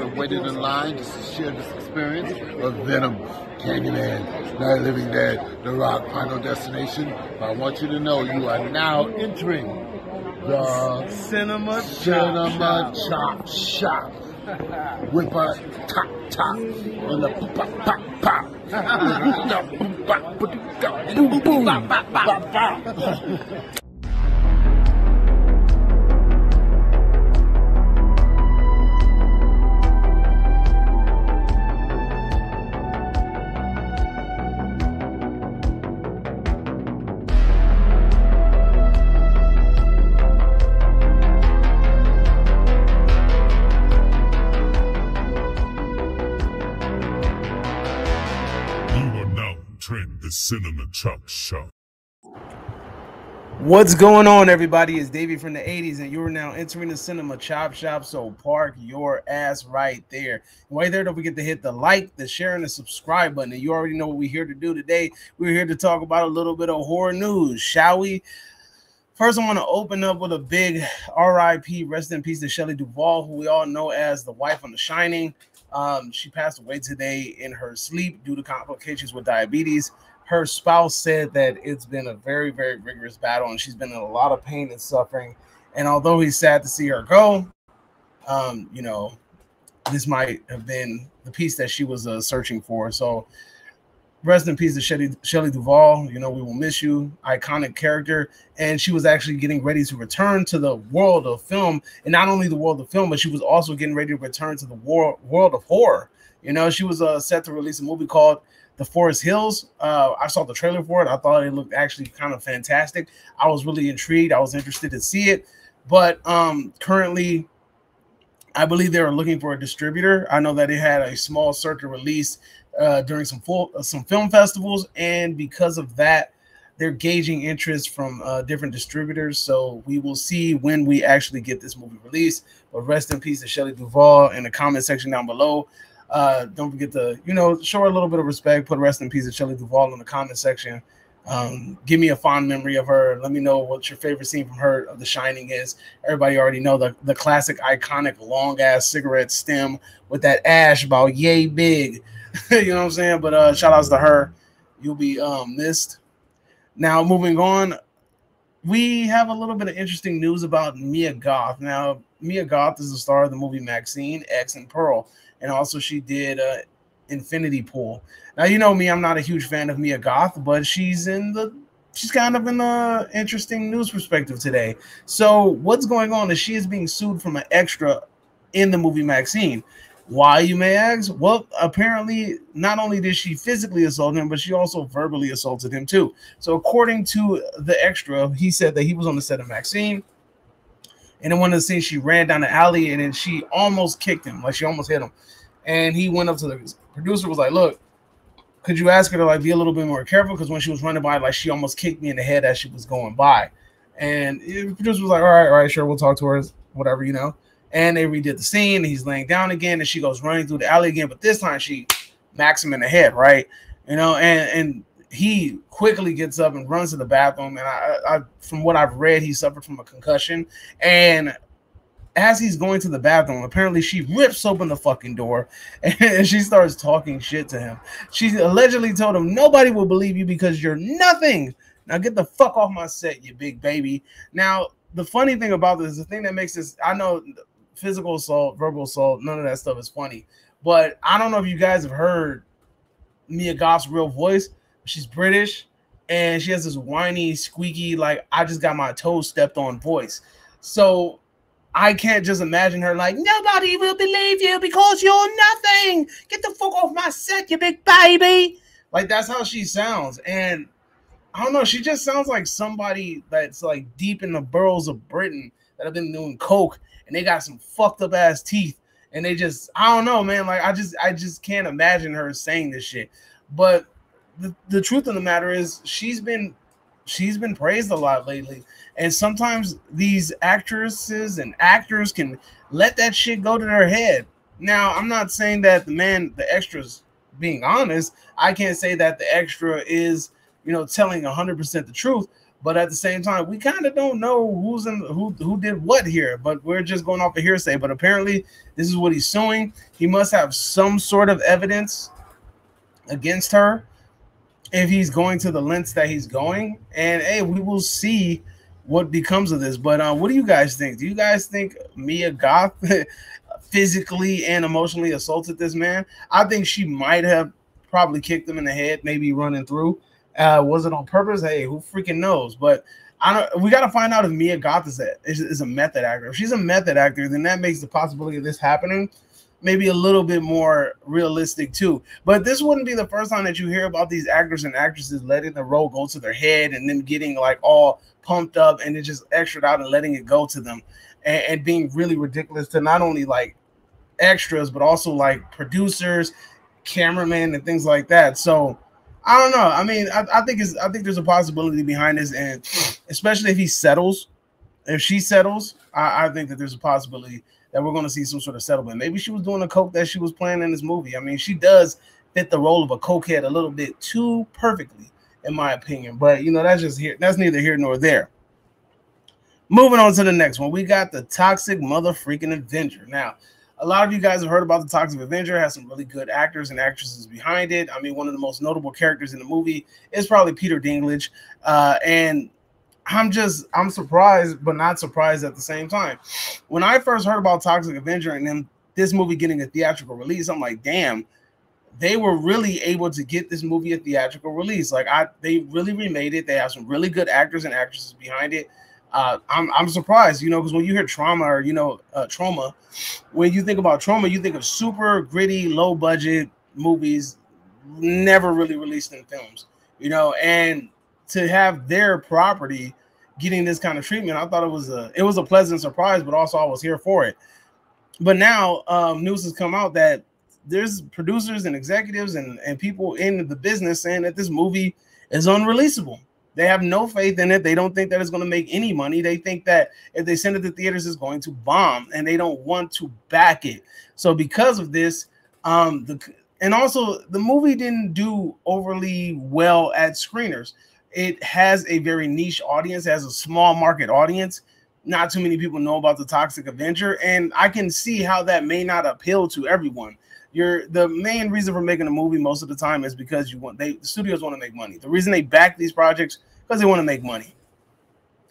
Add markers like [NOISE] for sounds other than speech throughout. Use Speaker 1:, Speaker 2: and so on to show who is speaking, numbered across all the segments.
Speaker 1: have waited in line just to share this experience of Venom, Candyman, Night Living Dead, The Rock, Final Destination. But I want you to know you are now entering the
Speaker 2: Cinema
Speaker 1: Cinema Chop Shop with a top top and the pop pop pop. Boom boom bop bop bop bop.
Speaker 3: You Cinema Chop Shop.
Speaker 2: What's going on, everybody? It's Davey from the 80s, and you're now entering the cinema chop shop. So park your ass right there. Right there, don't forget to hit the like, the share, and the subscribe button. And you already know what we're here to do today. We're here to talk about a little bit of horror news, shall we? First, I want to open up with a big RIP, rest in peace to Shelley Duvall, who we all know as the wife on The Shining. Um, she passed away today in her sleep due to complications with diabetes. Her spouse said that it's been a very, very rigorous battle, and she's been in a lot of pain and suffering. And although he's sad to see her go, um, you know, this might have been the piece that she was uh, searching for. So, rest in peace to Shelley, Shelley Duvall. You know, we will miss you, iconic character. And she was actually getting ready to return to the world of film, and not only the world of film, but she was also getting ready to return to the world world of horror. You know, she was uh, set to release a movie called The Forest Hills. Uh, I saw the trailer for it. I thought it looked actually kind of fantastic. I was really intrigued. I was interested to see it, but um, currently. I believe they were looking for a distributor. I know that it had a small circuit release uh, during some full uh, some film festivals, and because of that, they're gauging interest from uh, different distributors. So we will see when we actually get this movie released. But rest in peace to Shelley Duvall in the comment section down below. Uh, don't forget to you know show a little bit of respect. Put rest in peace of Shelley Duvall in the comment section. Um, give me a fond memory of her. Let me know what your favorite scene from her of The Shining is. Everybody already know the the classic, iconic, long ass cigarette stem with that ash about yay big. [LAUGHS] you know what I'm saying? But uh, shout outs to her. You'll be um, missed. Now, moving on, we have a little bit of interesting news about Mia Goth. Now, Mia Goth is the star of the movie Maxxxine, X, and Pearl, and also she did uh, Infinity Pool. Now, you know me, I'm not a huge fan of Mia Goth, but she's in the she's kind of in the interesting news perspective today. So, what's going on is she is being sued from an extra in the movie Maxxxine. Why, you may ask? Well, apparently, not only did she physically assault him, but she also verbally assaulted him too. So, according to the extra, he said that he was on the set of Maxxxine. And in one of the scenes, she ran down the alley and then she almost kicked him, like she almost hit him. And he went up to the producer, was like, Look, could you ask her to like be a little bit more careful? Because when she was running by, like she almost kicked me in the head as she was going by. And the producer was like, All right, all right, sure, we'll talk to her, whatever, you know. And they redid the scene. And he's laying down again, and she goes running through the alley again. But this time she smacks him in the head, right? You know, and and he quickly gets up and runs to the bathroom. And I, I from what I've read, he suffered from a concussion. And as he's going to the bathroom, apparently she rips open the fucking door [LAUGHS] and she starts talking shit to him. She allegedly told him, Nobody will believe you because you're nothing. Now get the fuck off my set, you big baby. Now, the funny thing about this, the thing that makes this, I know physical assault, verbal assault, none of that stuff is funny. But I don't know if you guys have heard Mia Goth's real voice. She's British and she has this whiny, squeaky, like I just got my toes stepped on voice. So I can't just imagine her like, nobody will believe you because you're nothing. Get the fuck off my set, you big baby. Like that's how she sounds. And I don't know, she just sounds like somebody that's like deep in the boroughs of Britain that have been doing coke and they got some fucked up ass teeth. And they just, I don't know, man. Like I just, I just can't imagine her saying this shit. But the, truth of the matter is she's been she's been praised a lot lately. And sometimes these actresses and actors can let that shit go to their head. Now, I'm not saying that the man, the extras being honest, I can't say that the extra is, you know, telling 100% the truth, But at the same time, we kind of don't know who's in who who did what here. But we're just going off the hearsay. But apparently, this is what he's suing. He must have some sort of evidence against her if he's going to the lengths that he's going. And hey, we will see what becomes of this. But uh, what do you guys think? Do you guys think Mia Goth [LAUGHS] physically and emotionally assaulted this man? I think she might have probably kicked him in the head, maybe running through. Uh, was it on purpose? Hey, who freaking knows? But I don't. We got to find out if Mia Goth is a, is, is a method actor. If she's a method actor, then that makes the possibility of this happening maybe a little bit more realistic too. But this wouldn't be the first time that you hear about these actors and actresses letting the role go to their head and then getting like all pumped up and then just extra out and letting it go to them and, and being really ridiculous to not only like extras but also like producers, cameramen, and things like that. So I don't know. I mean, I, I think it's I think there's a possibility behind this, and especially if he settles, if she settles, I, I think that there's a possibility that we're going to see some sort of settlement. Maybe she was doing the coke that she was playing in this movie. I mean, she does fit the role of a cokehead a little bit too perfectly, in my opinion. But you know, that's just here. That's neither here nor there. Moving on to the next one, we got the Toxic Mother Freaking Avenger. Now, a lot of you guys have heard about the Toxic Avenger. Has some really good actors and actresses behind it. I mean, one of the most notable characters in the movie is probably Peter Dinklage, uh, and I'm just I'm surprised, but not surprised at the same time. When I first heard about Toxic Avenger and then this movie getting a theatrical release, I'm like, damn, they were really able to get this movie a theatrical release. Like I, they really remade it. They have some really good actors and actresses behind it. Uh, I'm I'm surprised, you know, because when you hear Troma or you know uh, Troma, when you think about Troma, you think of super gritty, low budget movies, never really released in films, you know, and to have their property getting this kind of treatment, I thought it was a it was a pleasant surprise, but also I was here for it. But now um, news has come out that there's producers and executives and, and people in the business saying that this movie is unreleasable. They have no faith in it. They don't think that it's going to make any money. They think that if they send it to theaters, it's going to bomb, and they don't want to back it. So because of this, um, the and also the movie didn't do overly well at screeners it has a very niche audience, has a small market audience. Not too many people know about the Toxic Avenger, and I can see how that may not appeal to everyone. You're the main reason for making a movie most of the time is because you want they the studios want to make money. The reason they back these projects because they want to make money.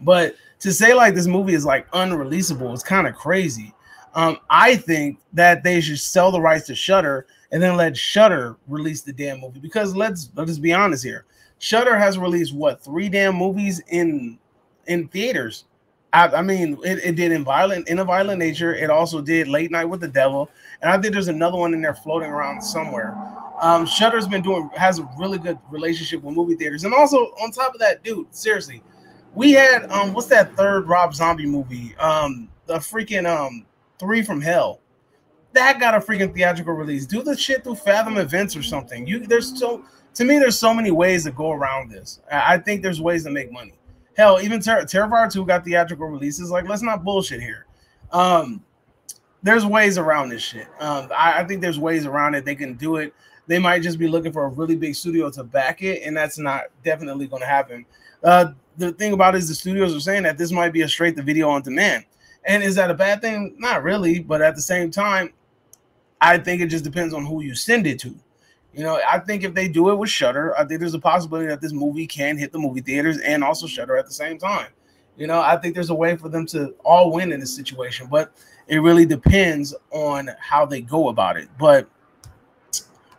Speaker 2: But to say like this movie is like unreleasable is kind of crazy. Um, I think that they should sell the rights to Shudder and then let Shudder release the damn movie because let's let's be honest here. Shudder has released what three damn movies in in theaters. I, I mean, it, it, did in violent in a violent nature. It also did Late Night with the Devil, and I think there's another one in there floating around somewhere. Um, Shudder's been doing has a really good relationship with movie theaters, and also on top of that, dude, seriously, we had um, what's that third Rob Zombie movie? Um, the freaking um, Three from Hell. That got a freaking theatrical release. Do the shit through Fathom Events or something. You there's so to me, there's so many ways to go around this. I think there's ways to make money. Hell, even Ter- Terrifier 2 got theatrical releases. Like, let's not bullshit here. Um, there's ways around this shit. Um, I, I, think there's ways around it. They can do it. They might just be looking for a really big studio to back it, and that's not definitely going to happen. Uh, the thing about it is the studios are saying that this might be a straight to video on demand. And is that a bad thing? Not really, but at the same time, I think it just depends on who you send it to. You know, I think if they do it with Shudder, I think there's a possibility that this movie can hit the movie theaters and also Shudder at the same time. You know, I think there's a way for them to all win in this situation, but it really depends on how they go about it. But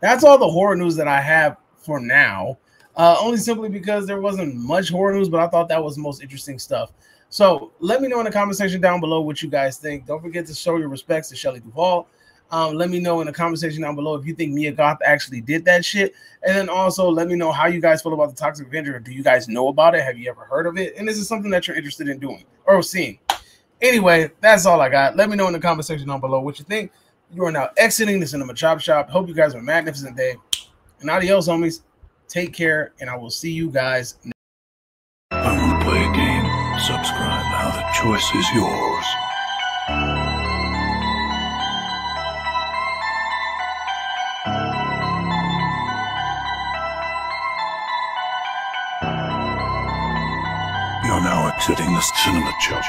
Speaker 2: that's all the horror news that I have for now. Uh, only simply because there wasn't much horror news, but I thought that was the most interesting stuff. So let me know in the comment section down below what you guys think. Don't forget to show your respects to Shelley Duvall. Um, let me know in the conversation down below if you think Mia Goth actually did that shit. And then also let me know how you guys feel about the Toxic Avenger. Do you guys know about it? Have you ever heard of it? And is something that you're interested in doing or seeing. Anyway, that's all I got. Let me know in the comment section down below what you think. You are now exiting the Cinema Chop Shop. Hope you guys have a magnificent day. And adios, homies. Take care, and I will see you guys next.
Speaker 4: I to play a game. Subscribe now. The choice is yours. Exiting the cinema shop.